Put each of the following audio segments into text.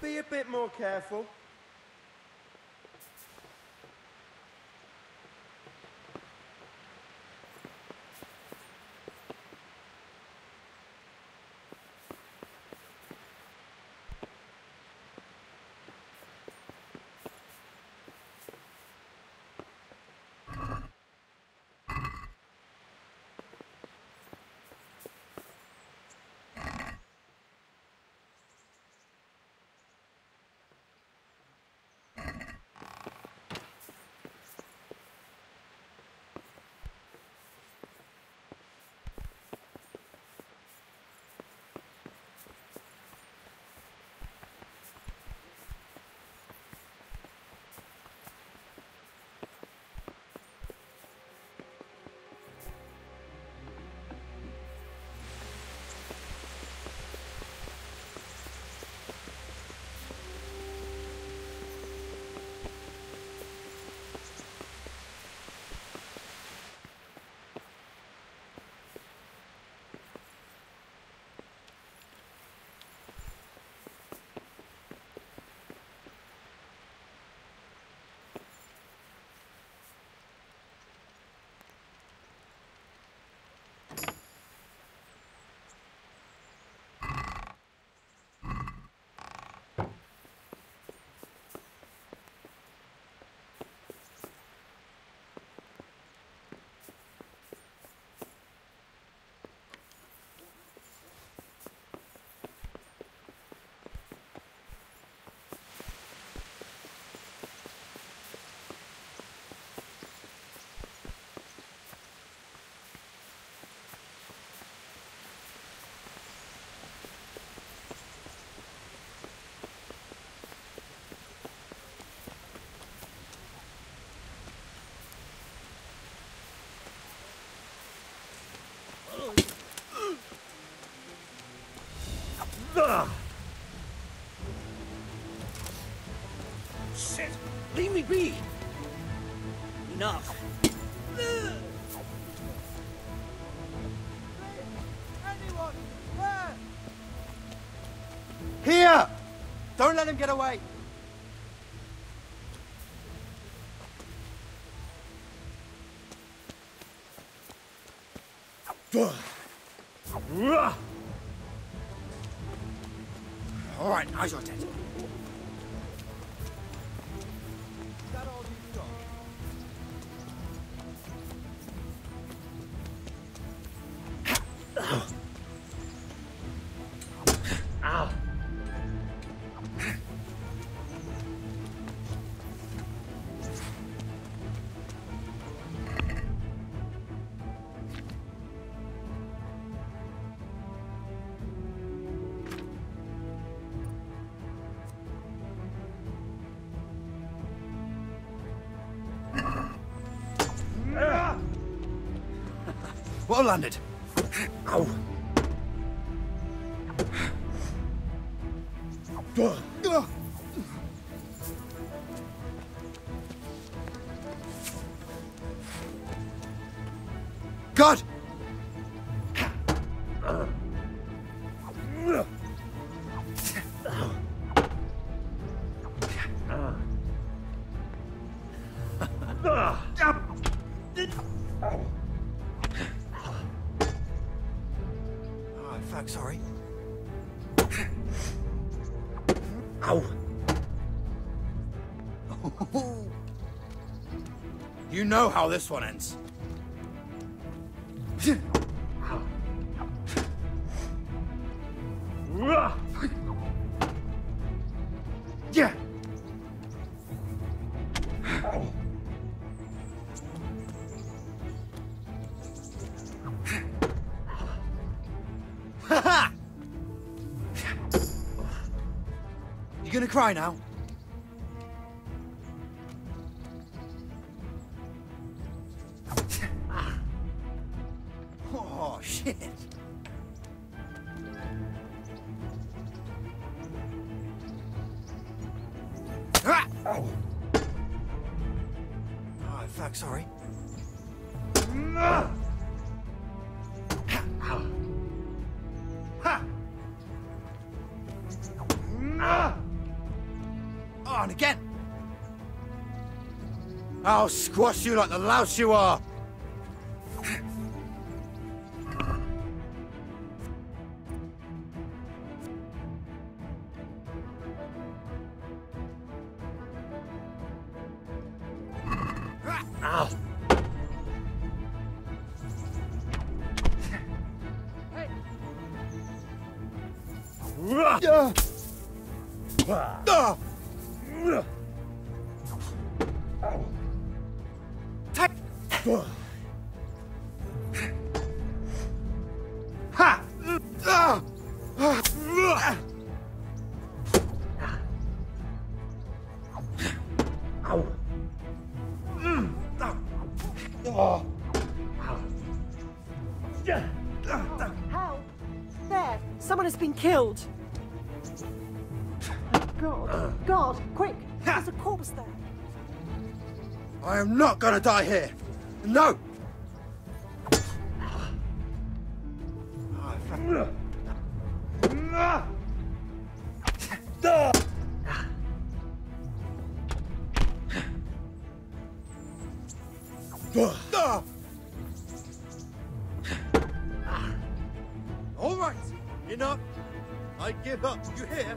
Be a bit more careful. Shit! Leave me be! Enough. Anyone? Here! Don't let him get away. All right, eyes are dead. Well landed. Ow. God! How this one ends. Yeah. You gonna cry now? Ah! Oh, and again. I'll squash you like the louse you are. Help! There! Someone has been killed! God! God! Quick! There's a corpse there! I am not gonna die here. No. I give up. You hear?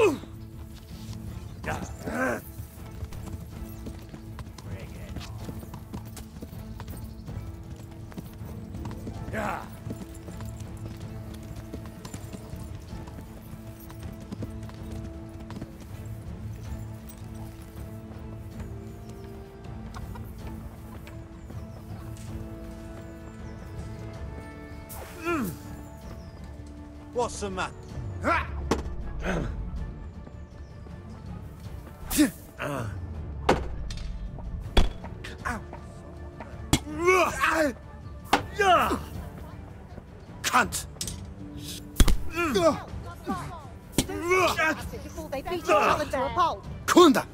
Bring it on. Yeah. What's the? Cunt! Before they beat each other to a pulp! Kunda!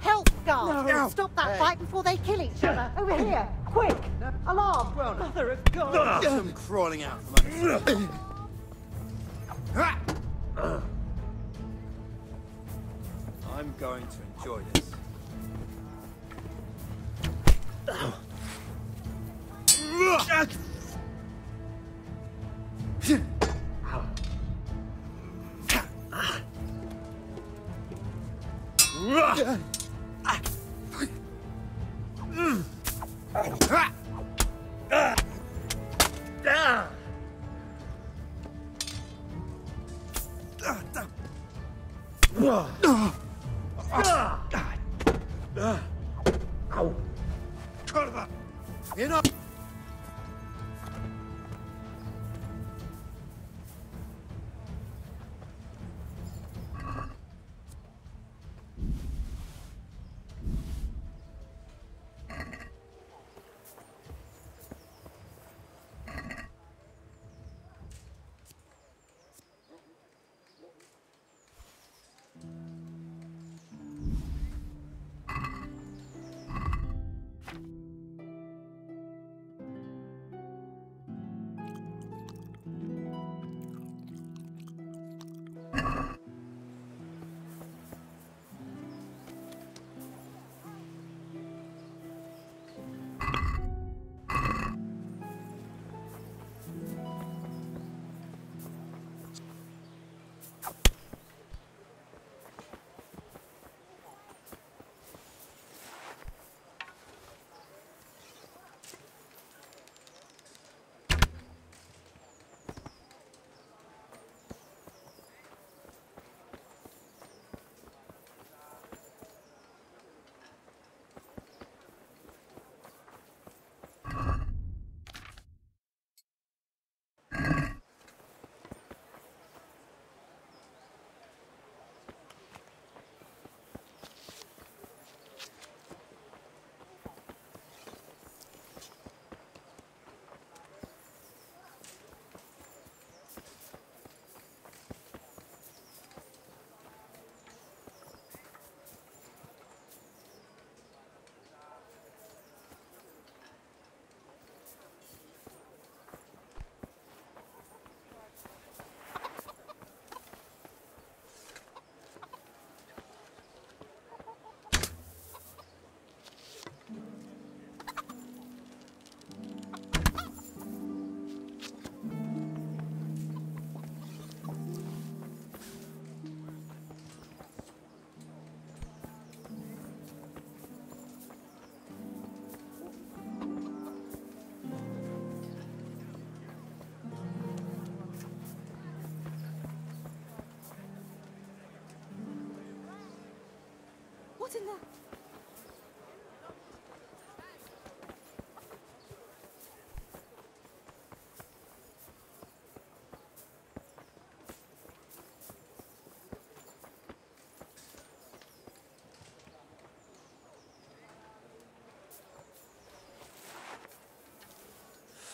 Help, guard! No. Stop that fight before they kill each other! Over oh. here! Quick! Alarm! Mother of God! Some crawling out from under. Going to enjoy this. Enough!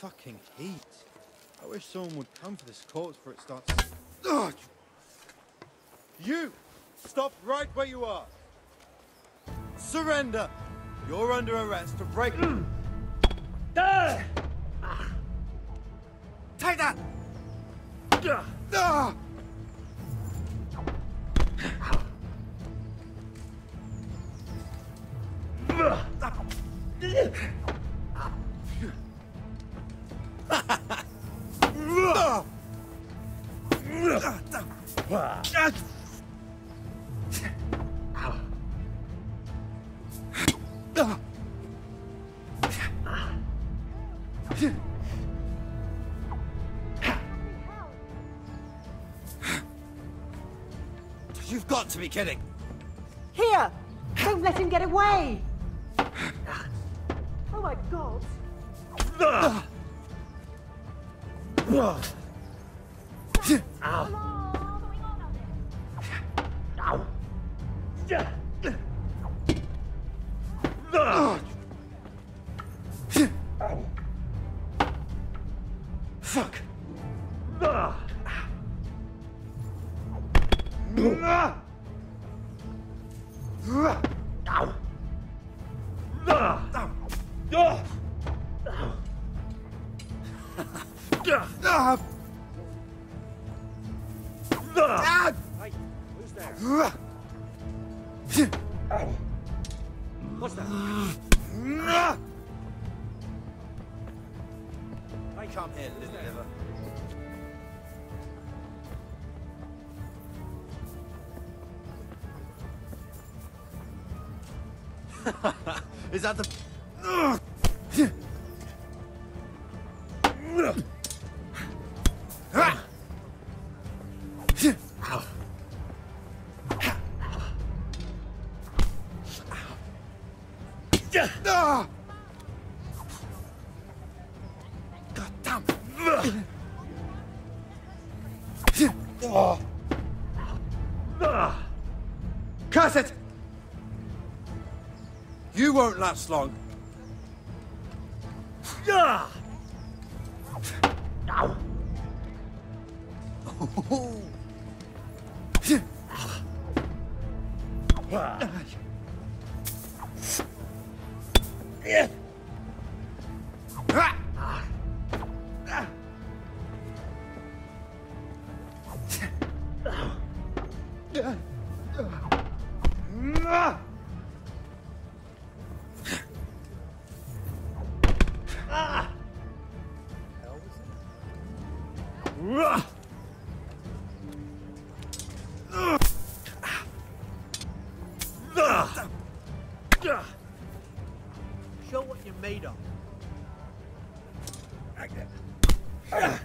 Fucking heat. I wish someone would come for this corpse before it starts. Ugh! You! Stop right where you are! Surrender! You're under arrest for breaking. Mm. Take got to be kidding! Here! Don't let him get away! Oh my god! Fuck! Come here, little liver. Is that the? You won't last long. Show what you're made of. Ah.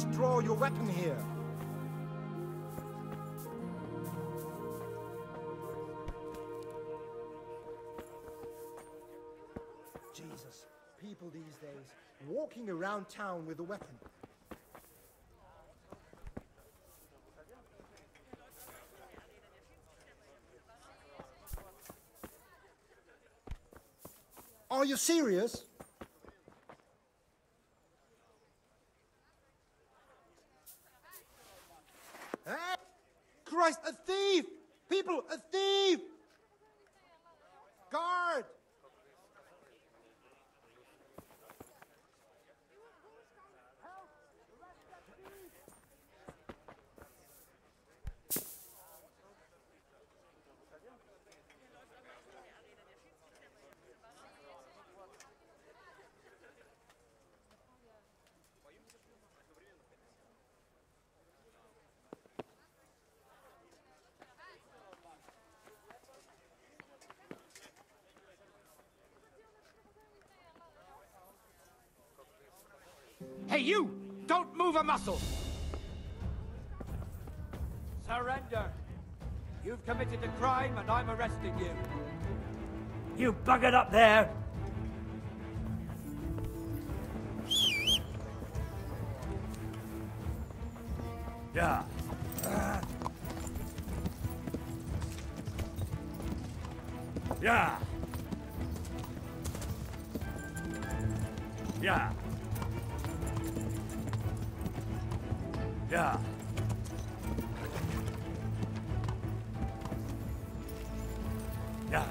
Can't draw your weapon here. Jesus, people these days walking around town with a weapon. Are you serious? Christ, a thief! People, a thief! Guard! Hey, you! Don't move a muscle! Surrender! You've committed a crime and I'm arresting you. You buggered up there! Yeah. Yeah. Yeah.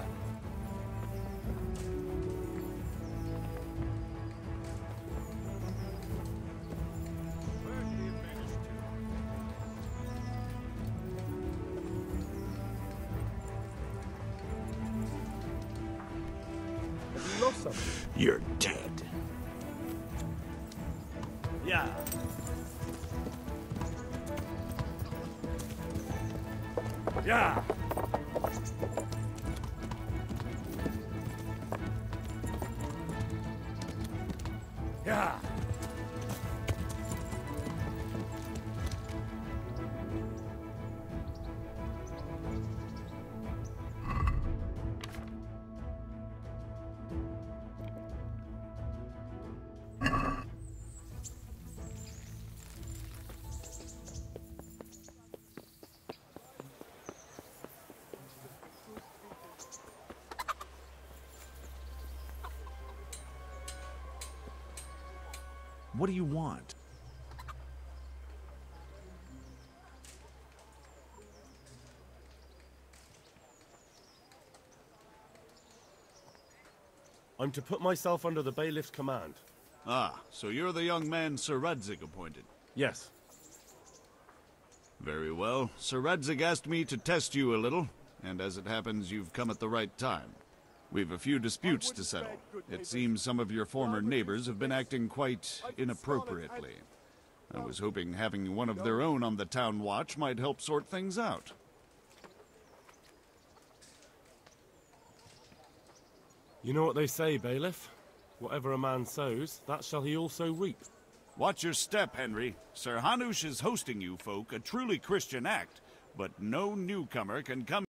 You? You're dead. Yeah. What do you want? I'm to put myself under the bailiff's command. Ah, so you're the young man Sir Radzig appointed. Yes. Very well. Sir Radzig asked me to test you a little, and as it happens, you've come at the right time. We've a few disputes to settle. It seems some of your former neighbors have been acting quite inappropriately. I was hoping having one of their own on the town watch might help sort things out. You know what they say, bailiff? Whatever a man sows, that shall he also reap. Watch your step, Henry. Sir Hanush is hosting you folk, a truly Christian act, but no newcomer can come